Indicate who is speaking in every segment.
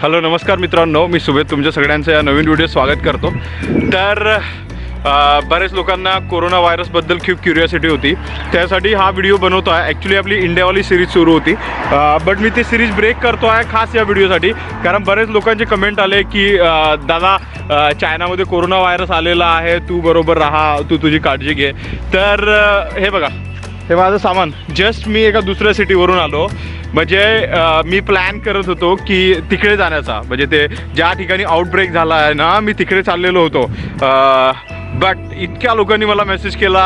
Speaker 1: Hello नमस्कार मित्रांनो. मी सुभेद. तुमच्या सगळ्यांचं या नवीन व्हिडिओ स्वागत करतो. तर बऱ्याच बरेच लोकांना कोरोना व्हायरसबद्दल खूप क्युरियोसिटी होती. त्यासाठी हा व्हिडिओ बनवतो आहे. ॲक्च्युली आपली इंडियावाली सिरीज सुरू होती. बट मी ती सिरीज ब्रेक करतो आहे खास या व्हिडिओसाठी. कारण बरेच लोकांचे कमेंट आले की दादा चायनामध्ये कोरोना व्हायरस आलेला आहे. तू बरोबर राहा. तू तुझी काळजी घे. तर हे बघा. हे माझं सामान. जस्ट मी एका दुसऱ्या सिटीवरून आलो. म्हणजे मी प्लॅन करत होतो की तिकडे जाण्याचा. म्हणजे ते ज्या ठिकाणी आउटब्रेक झाला आहे ना मी तिकडे चाललेलो होतो. बट इतक्या लोकांनी मला मेसेज केला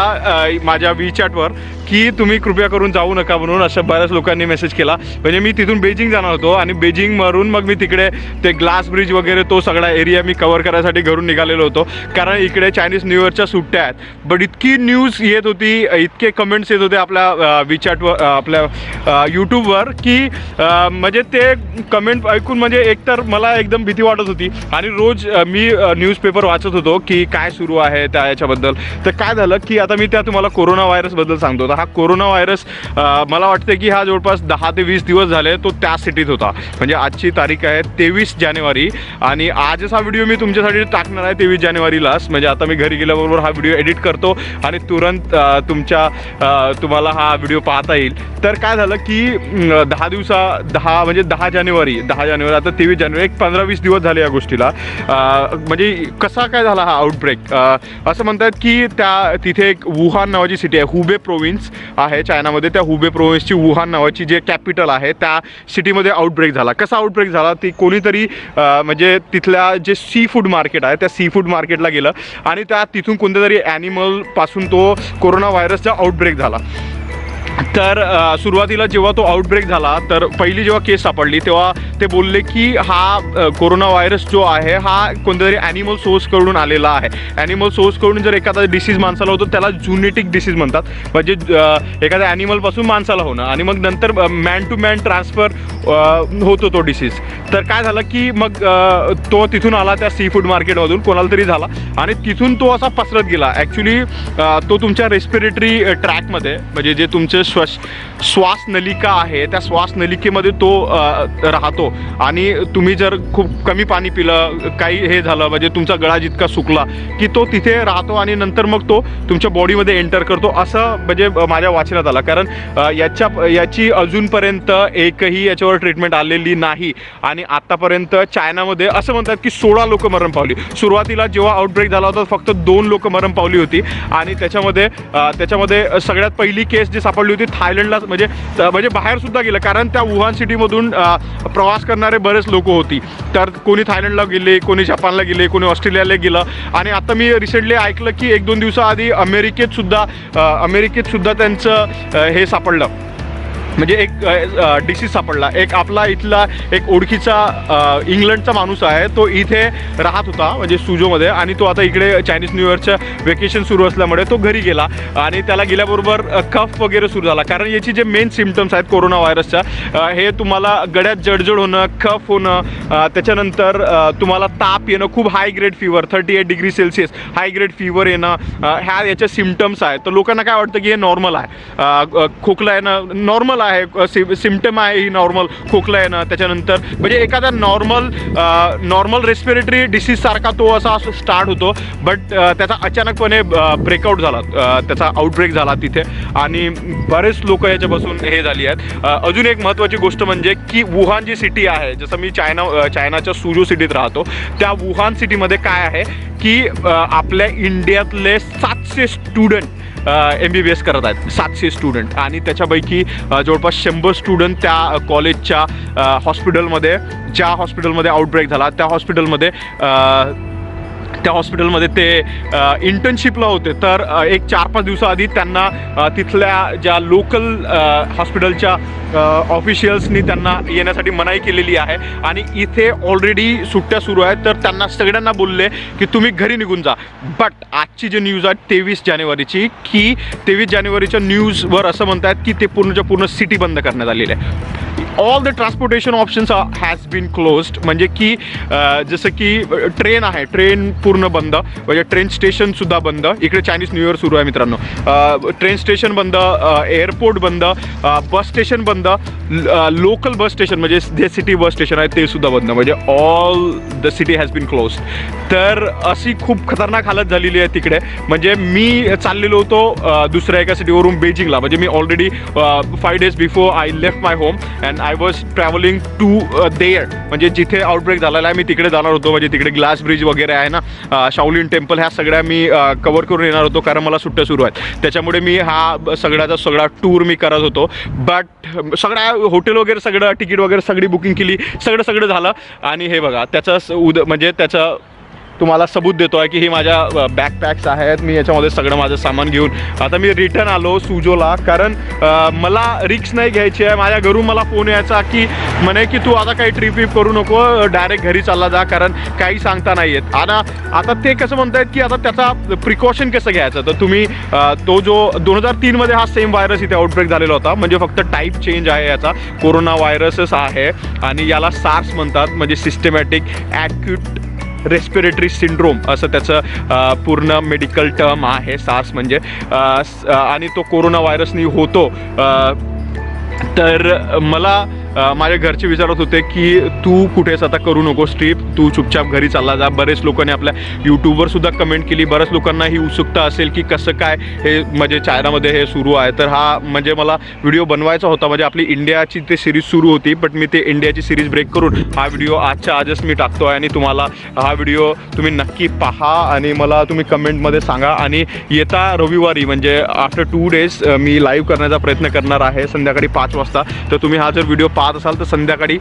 Speaker 1: माझ्या माझ्या वीचॅटवर की तुम्ही कृपया करून जाऊ नका म्हणून अशा बऱ्याच लोकांनी मेसेज केला. म्हणजे मी तिथून बेजिंग जाणार होतो आणि बेजिंगवरून मग मी तिकडे ते ग्लास ब्रिज वगैरे तो सगळा एरिया मी कवर करायसाठी घरून निघालेलो होतो. कारण इकडे चायनीज न्यू इयरच्या सुट्ट्या आहेत. बट इतकी न्यूज येत होती इतके कमेंट्स येत होते आपल्या विचॅटवर आपल्या यूट्यूबवर की म्हणजे ते कमेंट ऐकून म्हणजे एकतर मला एकदम भीती वाटत होती. आणि रोज मी न्यूजपेपर वाचत होतो की काय सुरू आहे त्या याच्याबद्दल तर काय झालं की आता मी त्या तुम्हाला कोरोना व्हायरसबद्दल सांगतो. तर हा कोरोना व्हायरस मला वाटतं की हा जवळपास दहा ते वीस दिवस झाले तो त्या सिटीत होता. म्हणजे आजची तारीख आहे तेवीस जानेवारी आणि आजच हा व्हिडिओ मी तुमच्यासाठी टाकणार आहे तेवीस जानेवारीलाच. म्हणजे आता मी घरी गेल्याबरोबर हा व्हिडिओ एडिट करतो आणि तुरंत तुमच्या तुम्हाला हा व्हिडिओ पाहता येईल. तर काय झालं की दहा दिवसा दहा म्हणजे दहा जानेवारी दहा जानेवारी आता तेवीस जानेवारी एक पंधरा वीस दिवस झाले या गोष्टीला. म्हणजे कसा काय झाला हा आउटब्रेक असं म्हणतात की त्या तिथे एक वुहान नावाची सिटी आहे हुबे प्रोविन्स आहे चायनामध्ये त्या हुबे प्रोविन्सची वुहान नावाची जे कॅपिटल आहे त्या सिटीमध्ये आउटब्रेक झाला. कसा आउटब्रेक झाला? ती कोणीतरी म्हणजे तिथल्या जे सी फूड मार्केट आहे त्या सी फूड मार्केटला गेलं आणि त्या तिथून कोणत्या तरी ॲनिमलपासून तो कोरोना व्हायरसचा आउटब्रेक झाला. तर सुरुवातीला जेव्हा तो आउटब्रेक झाला तर पहिली जेव्हा केस सापडली तेव्हा ते बोलले की हा कोरोना व्हायरस जो आहे हा कोणत्यातरी ॲनिमल सोर्सकडून आलेला आहे. ॲनिमल सोर्सकडून जर एखादा डिसीज माणसाला होतो त्याला जुनेटिक डिसीज म्हणतात. म्हणजे एखाद्या ॲनिमलपासून माणसाला होणं. आणि मग नंतर मॅन टू मॅन ट्रान्सफर होतो तो डिसीज तर काय झालं की मग तो तिथून आला त्या सी फूड मार्केटमधून कोणाला तरी झाला. आणि तिथून तो असा पसरत गेला. ॲक्च्युली तो तुमच्या रेस्पिरेटरी ट्रॅकमध्ये म्हणजे जे तुमचे श्वास श्वास नलिका आहे त्या श्वास नलिकेमध्ये तो राहतो. आणि तुम्ही जर खूप कमी पाणी पिलं काही हे झालं म्हणजे तुमचा गळा जितका सुकला की तो तिथे राहतो आणि नंतर मग तो तुमच्या बॉडीमध्ये एंटर करतो. असं म्हणजे माझ्या वाचनात आलं. कारण याच्या याची अजूनपर्यंत एकही याच्यावर ट्रीटमेंट आलेली नाही. आणि आतापर्यंत चायनामध्ये असं म्हणतात की सोळा लोक मरण पावली. सुरुवातीला जेव्हा आउटब्रेक झाला होता फक्त दोन लोक मरण पावली होती. आणि त्याच्यामध्ये त्याच्यामध्ये सगळ्यात पहिली केस जी सापडली होती थायलंडला म्हणजे म्हणजे बाहेर सुद्धा गेलं. कारण त्या वुहान सिटीमधून प्रवास करणारे बरेच लोक होती. तर कोणी थायलंडला गेले कोणी जपानला गेले कोणी ऑस्ट्रेलियाला गेलं. आणि आता मी रिसेंटली ऐकलं की एक दोन दिवसाआधी अमेरिकेत सुद्धा अमेरिकेत सुद्धा त्यांचं हे सापडलं. म्हणजे एक डिसीज सापडला. एक आपला इथला एक ओळखीचा इंग्लंडचा माणूस आहे. तो इथे राहत होता म्हणजे सुजोमध्ये. आणि तो आता इकडे चायनीज न्यू इयरचं वेकेशन सुरू असल्यामुळे तो घरी गेला. आणि त्याला गेल्याबरोबर कफ वगैरे सुरू झाला. कारण याची जे मेन सिमटम्स आहेत कोरोना व्हायरसच्या हे तुम्हाला गळ्यात जडजड होणं कफ होणं त्याच्यानंतर तुम्हाला ताप येणं खूप high grade fever thirty eight degree Celsius high grade fever येणं ह्या याच्या सिमटम्स आहेत. तर लोकांना काय वाटतं की हे नॉर्मल आहे? खोकला येणं नॉर्मल आहे. आहे सि सिमटम आहे ही नॉर्मल खोकला येणं. त्याच्यानंतर म्हणजे एखादा नॉर्मल नॉर्मल रेस्पिरेटरी डिसीजसारखा तो असा स्टार्ट होतो. बट त्याचा अचानकपणे ब्रेकआउट झाला. त्याचा आउटब्रेक झाला तिथे. आणि बरेच लोक याच्यापासून हे झाली आहेत. अजून एक महत्त्वाची गोष्ट म्हणजे की वुहान जी सिटी आहे जसं मी चायना चायनाच्या सुजू सिटीत राहतो त्या वुहान सिटीमध्ये काय आहे की आपल्या इंडियातले सातशे student M B B S करत आहेत. सातशे स्टुडंट आणि त्याच्यापैकी जवळपास शंभर स्टुडंट त्या कॉलेजच्या हॉस्पिटलमध्ये ज्या हॉस्पिटलमध्ये आउटब्रेक झाला त्या हॉस्पिटलमध्ये त्या हॉस्पिटलमध्ये ते इंटर्नशिपला होते. तर एक चार पाच दिवसाआधी त्यांना तिथल्या ज्या लोकल हॉस्पिटलच्या ऑफिशियल्सनी त्यांना येण्यासाठी मनाई केलेली आहे. आणि इथे ऑलरेडी सुट्ट्या सुरू आहेत. तर त्यांना सगळ्यांना बोलले की तुम्ही घरी निघून जा. बट आजची जी न्यूज आहे तेवीस जानेवारीची की तेवीस जानेवारीच्या न्यूजवर असं म्हणतात की ते पूर्णच्या पूर्ण सिटी बंद करण्यात आलेली आहे. All the transportation options has been closed म्हणजे की जसं की ट्रेन आहे. ट्रेन पूर्ण बंद. म्हणजे ट्रेन स्टेशनसुद्धा बंद. इकडे चायनीज न्यू इयर सुरू आहे मित्रांनो. ट्रेन स्टेशन बंद एअरपोर्ट बंद बस स्टेशन बंद लोकल बस स्टेशन म्हणजे जे सिटी बस स्टेशन आहे ते सुद्धा बंद. म्हणजे all the city has been close तर अशी खूप खतरनाक हालत झालेली आहे तिकडे. म्हणजे मी चाललेलो होतो दुसऱ्या एका सिटीवरून बेजिंगला म्हणजे मी already five days before I left my home and I was travelling to there म्हणजे जिथे आउटब्रेक झालेला आहे मी तिकडे जाणार होतो. म्हणजे तिकडे ग्लास ब्रिज वगैरे आहे ना? अ, शाओलिन टेम्पल ह्या सगळ्या मी कवर करून येणार होतो कारण मला सुट्ट्या सुरू आहेत. त्याच्यामुळे मी हा सगळ्याचा सगळा टूर मी करत होतो. बट सगळ्या हॉटेल वगैरे सगळं तिकीट वगैरे सगळी बुकिंग केली. सगळं सगळं झालं. आणि हे बघा त्याचं उद म्हणजे त्याचं तुम्हाला सबूत देतो आहे की ही माझ्या बॅकपॅक्स आहेत. मी याच्यामध्ये सगळं माझं सामान घेऊन आता मी रिटर्न आलो सुजोला. कारण मला रिक्स नाही घ्यायची आहे. माझ्या घरून मला फोन यायचा की म्हणे की तू आता काही ट्रिप विप करू नको. डायरेक्ट घरी चालला जा. कारण काही सांगता नाही येत. आणि आता ते कसं म्हणतायत की आता त्याचा प्रिकॉशन कसं घ्यायचं? तर तुम्ही तो जो दोन हजार तीनमध्ये हा सेम व्हायरस इथे आउटब्रेक झालेला होता. म्हणजे फक्त टाईप चेंज आहे याचा. कोरोना व्हायरसच आहे. आणि याला सार्स म्हणतात. म्हणजे सिस्टमॅटिक ॲक्यूट रेस्पिरेटरी सिंड्रोम असं त्याचं पूर्ण मेडिकल टर्म आहे सास म्हणजे. आणि तो कोरोना व्हायरसनी होतो. तर मला माझ्या घरचे विचारत होते की तू कुठेच आता करू नकोस ट्रीप तू चुपचाप घरी चालला जा. बरेच लोकांनी आपल्या यूट्यूबवर सुद्धा कमेंट केली. बऱ्याच लोकांना ही उत्सुकता असेल की कसं काय हे म्हणजे चायनामध्ये हे सुरू आहे. तर हा म्हणजे मला व्हिडिओ बनवायचा होता. म्हणजे आपली इंडियाची ते सिरीज सुरू होती बट मी ते इंडियाची सिरीज ब्रेक करून हा व्हिडिओ आजच्या आजच मी टाकतो आहे. आणि तुम्हाला हा व्हिडिओ तुम्ही नक्की पहा आणि मला तुम्ही कमेंटमध्ये सांगा. आणि येता रविवारी म्हणजे आफ्टर टू डेज मी लाईव्ह करण्याचा प्रयत्न करणार आहे. संध्याकाळी पाच वाजता. तर तुम्ही हा जर व्हिडिओ पाहत असाल तर संध्याकाळी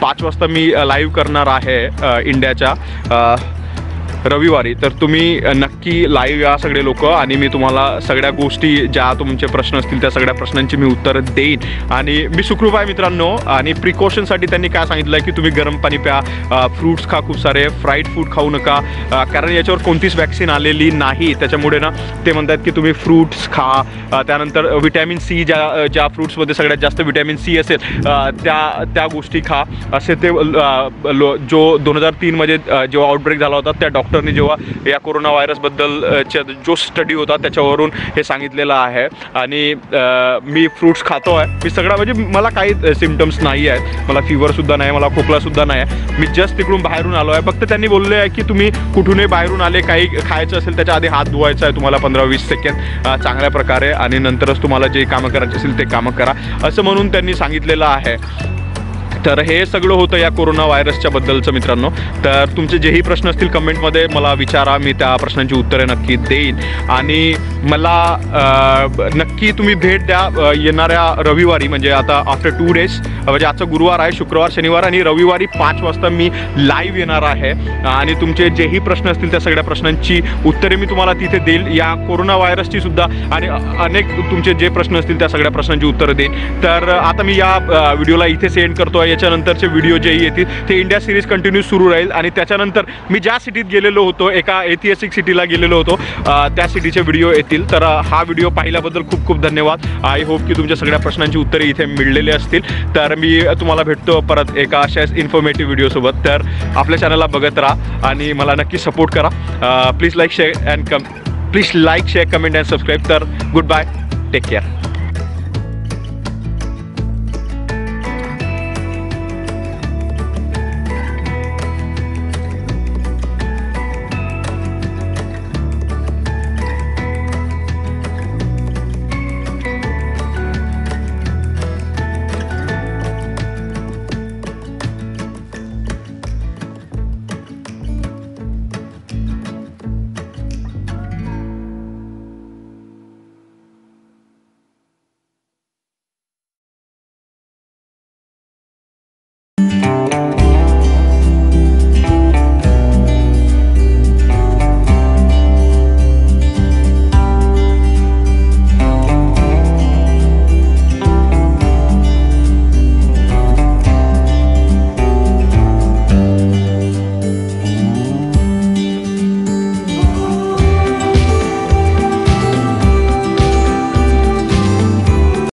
Speaker 1: पाच वाजता मी लाईव्ह करणार आहे इंडियाच्या रविवारी तर तुम्ही नक्की लाईव्ह या सगळे लोक आणि मी तुम्हाला सगळ्या गोष्टी ज्या तुमचे प्रश्न असतील त्या सगळ्या प्रश्नांची मी उत्तर देईन. आणि मी सुखरूप आहे मित्रांनो आणि प्रिकॉशनसाठी त्यांनी काय सांगितलं आहे की तुम्ही गरम पाणी प्या. फ्रूट्स खा खूप सारे फ्राईड फूड खाऊ नका. कारण याच्यावर कोणतीच वॅक्सिन आलेली नाही. त्याच्यामुळे ना ते म्हणतात की तुम्ही फ्रूट्स खा. त्यानंतर विटॅमिन सी ज्या ज्या फ्रूट्समध्ये सगळ्यात जास्त विटॅमिन सी असेल त्या त्या गोष्टी खा. असे ते लो- जो दोन हजार तीनमध्ये जेव्हा आउटब्रेक झाला होता त्या डॉक्टरनी जेव्हा या कोरोना व्हायरसबद्दल जो स्टडी होता त्याच्यावरून हे सांगितलेलं आहे. आणि मी फ्रूट्स खातो आहे. मी सगळा म्हणजे मला काही सिमटम्स नाही आहेत. मला फीवरसुद्धा नाही मला खोकलासुद्धा नाही आहे. मी जस्ट तिकडून बाहेरून आलो आहे. फक्त त्यांनी बोलले आहे की तुम्ही कुठूनही बाहेरून आले काही खायचं असेल त्याच्या आधी हात धुवायचा आहे तुम्हाला पंधरा वीस सेकंड चांगल्या प्रकारे. आणि नंतरच तुम्हाला जे कामं करायची असेल ते कामं करा. असं म्हणून त्यांनी सांगितलेलं आहे. तर हे सगळं होतं या कोरोना व्हायरसच्या बद्दलचं मित्रांनो. तर तुमचे जेही प्रश्न असतील कमेंटमध्ये मला विचारा मी त्या प्रश्नांची उत्तरे नक्की देईन. आणि मला नक्की तुम्ही भेट द्या येणाऱ्या रविवारी म्हणजे आता आफ्टर टू डेज म्हणजे आजचा गुरुवार आहे शुक्रवार शनिवार आणि रविवारी पाच वाजता मी लाईव्ह येणार आहे. आणि तुमचे जेही प्रश्न असतील त्या सगळ्या प्रश्नांची उत्तरे मी तुम्हाला तिथे देईल. या कोरोना व्हायरसची सुद्धा आणि अनेक तुमचे जे प्रश्न असतील त्या सगळ्या प्रश्नांची उत्तरं देईन. तर आता मी या व्हिडिओला इथे सेंड करतो आहे याच्यानंतरचे व्हिडिओ जे येतील ते इंडिया सिरीज कंटिन्यू सुरू राहील. आणि त्याच्यानंतर मी ज्या सिटीत गेलेलो होतो एका ऐतिहासिक सिटीला गेलेलो होतो त्या सिटीचे व्हिडिओ येतील. तर हा व्हिडिओ पाहिल्याबद्दल खूप खूप धन्यवाद. आय होप की तुमच्या सगळ्या प्रश्नांची उत्तरे इथे मिळलेली असतील. तर मी तुम्हाला भेटतो परत एका अशाच इन्फॉर्मेटिव्ह व्हिडिओसोबत तर आपल्या चॅनलला बघत राहा आणि मला नक्की सपोर्ट करा. Please like share and come please like share comment and subscribe तर गुड बाय टेक केअर